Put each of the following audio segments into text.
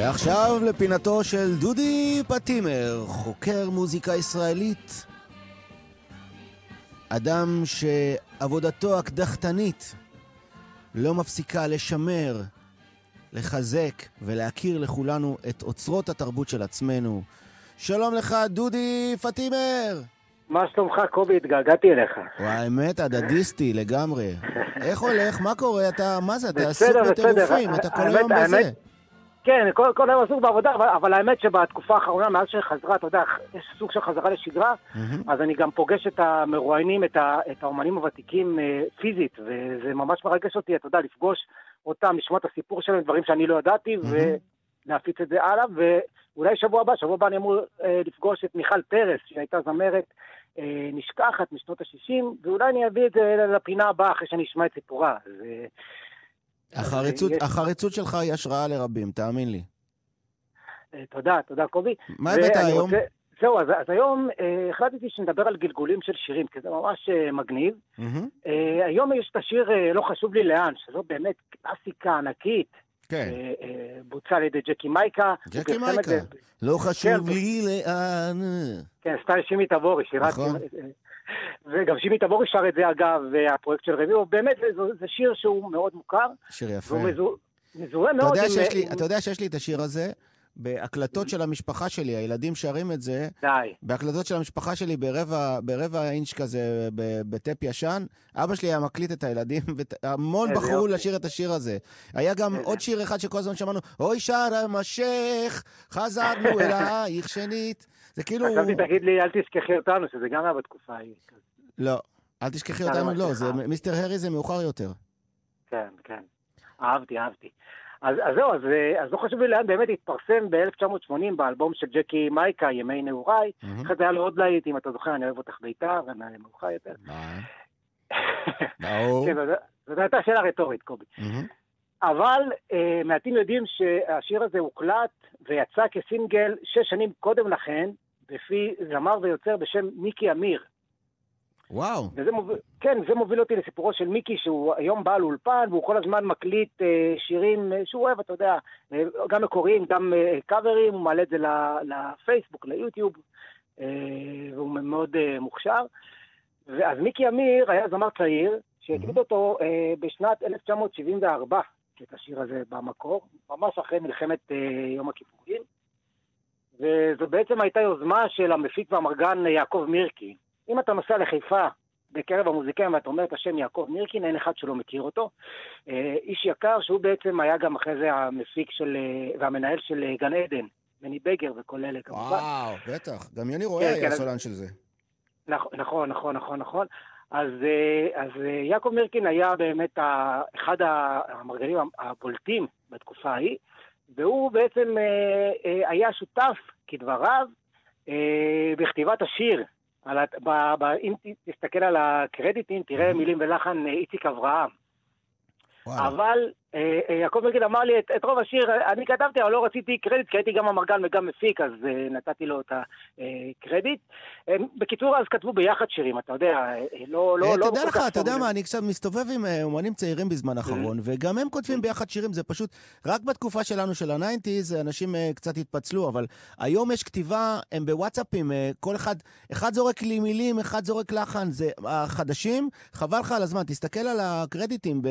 ועכשיו לפינתו של דודי פטימר, חוקר מוזיקה ישראלית. אדם שעבודתו הקדחתנית לא מפסיקה לשמר, לחזק ולהכיר לכולנו את אוצרות התרבות של עצמנו. שלום לך, דודי פטימר! מה שלומך, קובי? התגעגעתי אליך. האמת, הדדיסטי לגמרי. איך הולך? מה קורה? אתה, מה זה? אתה עסוק. בטירופים, אתה כל היום בזה. כן, כל כל היום עסוק בעבודה, אבל- אבל האמת שבתקופה האחרונה, מאז שחזרה, אתה יודע, יש סוג של חזרה לשגרה, מהמם. אז אני גם פוגש את המרואיינים, את ה- את האומנים הוותיקים אה, פיזית, וזה ממש מרגש אותי, אתה יודע, לפגוש אותם, לשמוע את הסיפור שלהם, דברים שאני לא ידעתי, ולהפיץ את זה הלאה, ואולי שבוע הבא, שבוע הבא אני אמור אה, לפגוש את מיכל פרס, שהייתה זמרת אה, נשכחת משנות ה-60, ואולי אני אביא את זה לפינה הבאה אחרי שאני אשמע את סיפורה. אז, אה, החריצות, יש- החריצות שלך היא השראה לרבים, תאמין לי. אה, תודה, תודה קובי. מה הבאת היום? רוצה- זהו, אז, אז היום אה, החלטתי שנדבר על גלגולים של שירים, כי זה ממש אה, מגניב. מהמם. אה, היום יש את השיר אה, לא חשוב לי לאן, שזו באמת קלאסיקה ענקית. כן, אה, אה, בוצע על ידי ג'קי מייקה. ג'קי מייקה. לא חשוב כן. לי לאן. כן, סטייל שימי תבורי, שירת... נכון. אה, וגם שימי תבורי שר את זה אגב, והפרויקט של רביבו, באמת זה, זה, שיר שהוא מאוד מוכר, שיר יפה. והוא מזוה, מזוהה מאוד לי- עם- אתה יודע שיש לי את השיר הזה בהקלטות של המשפחה שלי, הילדים שרים את זה, די. בהקלטות של המשפחה שלי ברבע, ברבע אינץ' כזה, בטפ ישן. אבא שלי היה מקליט את הילדים, והמון בחרו יופי. לשיר את השיר הזה. היה גם איזה- עוד שיר אחד שכל הזמן שמענו, אוי שארם השייח, חזרנו אלייך שנית. זה כאילו... חשבתי תגיד לי, אל תשכחי אותנו, שזה גם היה בתקופה ההיא. לא, אל תשכחי אותנו, לא. זה מיסטר הרי זה מאוחר יותר. כן, כן. אהבתי, אהבתי. אז, אז זהו, אז, אה, אז לא חשוב לי לאן באמת התפרסם ב-1980 באלבום של ג'קי מייקה, ימי נעוריי. מהמם. אחרי זה היה לו עוד להיט, אם אתה זוכר, אני אוהב אותך בית"ר, ומאוחר יותר. מה? ברור. כן, זו- זאת הייתה שאלה רטורית, קובי. אבל אה, מעטים יודעים שהשיר הזה הוקלט ויצא כסינגל שש שנים קודם לכן, בפי זמר ויוצר בשם מיקי אמיר. וואו. וזה מוביל, כן, זה מוביל אותי לסיפורו של מיקי, שהוא היום בעל אולפן, והוא כל הזמן מקליט אה, שירים אה, שהוא אוהב, אתה יודע, אה, גם מקוריים, גם אה, קאברים, הוא מעלה את זה לפייסבוק, ליוטיוב, אה, והוא מאוד אה, מוכשר. ואז מיקי אמיר היה זמר צעיר, שהקליט אותו אה, בשנת 1974, את השיר הזה במקור, ממש אחרי מלחמת אה, יום הכיפורים. וזו בעצם הייתה יוזמה של המפיק והמרגן יעקב מירקי. אם אתה נוסע לחיפה בקרב המוזיקאים ואתה אומר את השם יעקב מירקין, אין אחד שלא מכיר אותו. אה, איש יקר שהוא בעצם היה גם אחרי זה המפיק של, אה, והמנהל של אה, גן עדן, מני בגר וכל אלה כמובן. וואו, בטח. גם יוני רואה כן, היה כן, אז- סולן של זה. נכון, נכון, נכון, נכון. אז, אז יעקב מירקין היה באמת אחד המרגלים הבולטים בתקופה ההיא, והוא בעצם היה שותף, כדבריו, בכתיבת השיר. על ה- ב- ב- אם תסתכל על הקרדיטים, תראה מילים ולחן אה, איציק אברהם. וואו. אבל יעקב מרגל אמר לי, את, את רוב השיר אה, אני כתבתי, אבל לא רציתי קרדיט, כי הייתי גם המרגן וגם מפיק, אז אה, נתתי לו את הקרדיט. אה, בקיצור, אז כתבו ביחד שירים, אתה יודע, אה, לא... לא, אה, לא תדע לך, אתה יודע. מה, אני קצת מסתובב עם אה, אומנים צעירים בזמן האחרון, וגם הם כותבים ביחד שירים, זה פשוט, רק בתקופה שלנו, של ה nineties, אנשים אה, קצת התפצלו, אבל היום יש כתיבה, הם בוואטסאפים, אה, כל אחד, אחד זורק לי מילים, אחד זורק לחן, זה החדשים, חבל לך על הזמן, תסתכל על הקרדיטים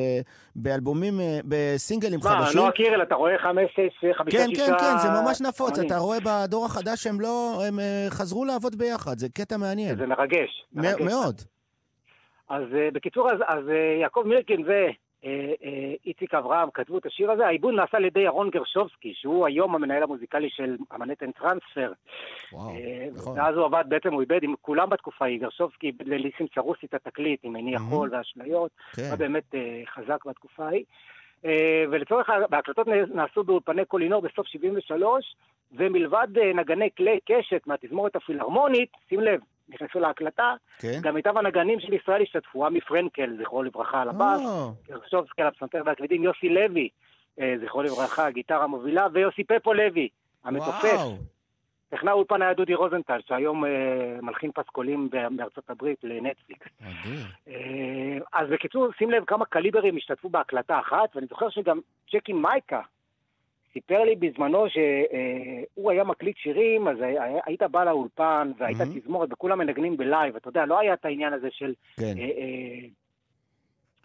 באלבומים, אה, בסינגלים מה, חדשים. נועה קירל, אתה רואה חמש, שש, חמישה, כן, שישה... כן, כן, זה ממש נפוץ. אתה רואה בדור החדש שהם לא, הם אה, חזרו לעבוד ביחד, זה קטע מעניין. זה מרגש. מרגש. מאוד. אז אה, בקיצור, אז, אז אה, יעקב מירקין ואיציק אברהם כתבו את השיר הזה. העיבוד נעשה על ידי ירון גרשובסקי, שהוא היום המנהל המוזיקלי של המנהטן טרנספר. וואו, נכון. ואז הוא עבד, בעצם הוא איבד עם כולם בתקופה ההיא, גרשובסקי איבד לליסים סרוסי את התקליט עם מהמם. החול והאשליות, כן. היה באמת חזק בתקופה ההיא. אה, ולצורך, ה- בהקלטות נ- נעשו באולפני קולינור בסוף 73, ומלבד אה, נגני כלי קשת מהתזמורת הפילהרמונית, שים לב, נכנסו להקלטה, כן? גם מיטב הנגנים של ישראל השתתפו, עמי פרנקל, זכרו לברכה, על הבאס, או, גרשובסקי על הפסנתר והכבדים, יוסי לוי, אה, זכרו לברכה, הגיטרה המובילה, ויוסי פפו לוי, המתופף. טכנאי האולפן היה דודי רוזנטל, שהיום אה, מלחין פסקולים בארצות הברית לנטפליקס. אה, אז בקיצור, שים לב כמה קליברים השתתפו בהקלטה אחת, ואני זוכר שגם ג'קי מייקה סיפר לי בזמנו שהוא היה מקליט שירים, אז היית בא לאולפן והייתה מהמם. תזמורת וכולם מנגנים ב live, אתה יודע, לא היה את העניין הזה של כן, אה, אה,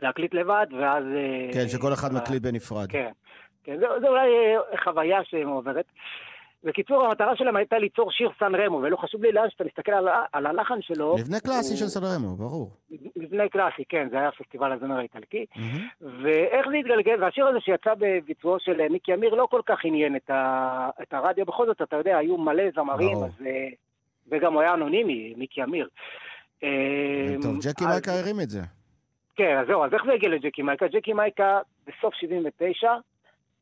להקליט לבד, ואז... אה, כן, שכל אחד אה, מקליט בנפרד. כן, כן, זה, זה אולי אה, חוויה שמועברת. בקיצור, המטרה שלהם הייתה ליצור שיר סן רמו, ולא חשוב לי לאן שאתה מסתכל על, על הלחן שלו. מבנה קלאסי הוא- של סנרמו, ברור. מבנה קלאסי, כן, זה היה פסטיבל הזמר האיטלקי. מהמם. ואיך זה התגלגל, והשיר הזה שיצא בביצועו של אה, מיקי אמיר לא כל כך עניין את, ה, את הרדיו, בכל זאת, אתה יודע, היו מלא זמרים, ברור. אז, אה, וגם הוא היה אנונימי, מיקי אמיר. אה, טוב, ג'קי אז- מייקה הרים את זה. כן, אז זהו, אז איך זה הגיע לג'קי מייקה? ג'קי מייקה בסוף 79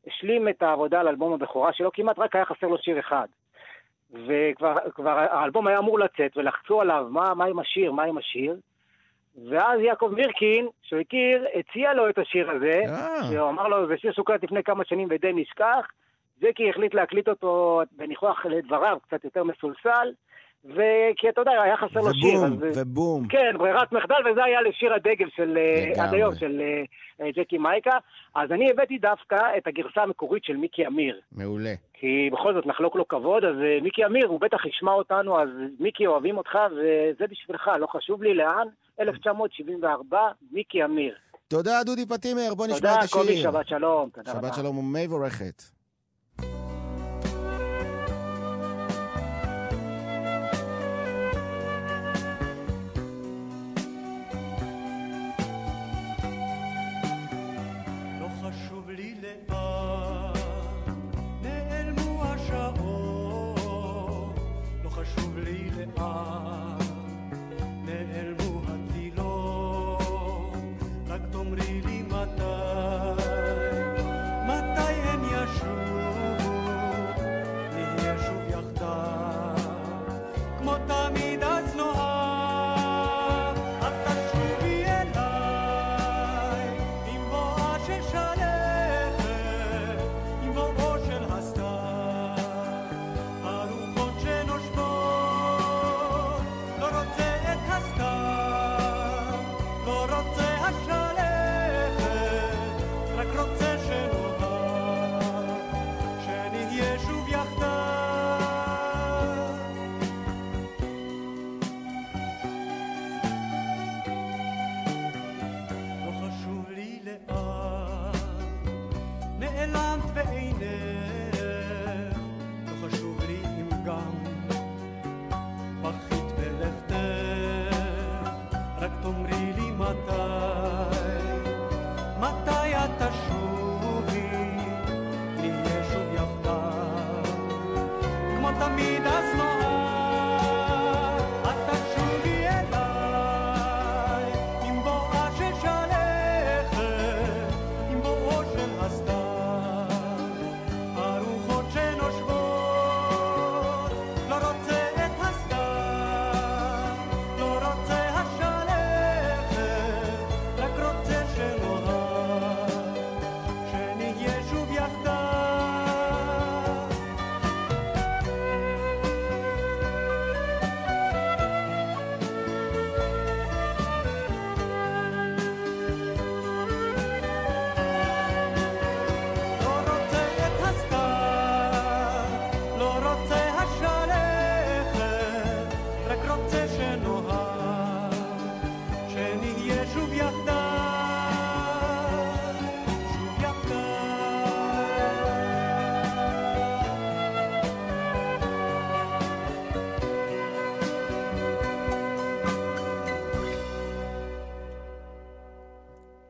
השלים את העבודה על אלבום הבכורה שלו, כמעט רק היה חסר לו שיר אחד. וכבר כבר האלבום היה אמור לצאת, ולחצו עליו, מה, מה עם השיר, מה עם השיר? ואז יעקב מירקין, שהוא הכיר, הציע לו את השיר הזה, אה, שהוא אמר לו, זה שיר שהוקלט לפני כמה שנים ודי נשכח. ג'קי החליט להקליט אותו בניחוח לדבריו, קצת יותר מסולסל, וכי אתה יודע, היה חסר לו שיר. ובום, אז- ובום. כן, ברירת מחדל, וזה היה לשיר הדגל של אה, לגמרי. עד היום, של אה, ג'קי מייקה. אז אני הבאתי דווקא את הגרסה המקורית של מיקי אמיר. מעולה. כי בכל זאת נחלוק לו כבוד, אז אה, מיקי אמיר, הוא בטח ישמע אותנו, אז מיקי, אוהבים אותך, וזה בשבילך, לא חשוב לי לאן. 1974, מיקי אמיר. תודה, דודי פטימר, בוא נשמע תודה, את השיר. קובי, שבת שלום. תודה. שבת שלום ומבורכת. חשוב נעלמת ואינך, לא חשוב לי אם גם בכית בלכתך, רק תאמרי לי מתי, מתי את תשובי, נהיה שוב יחדיו, כמו תמיד אז נאהב,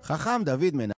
חכם דוד מנהל.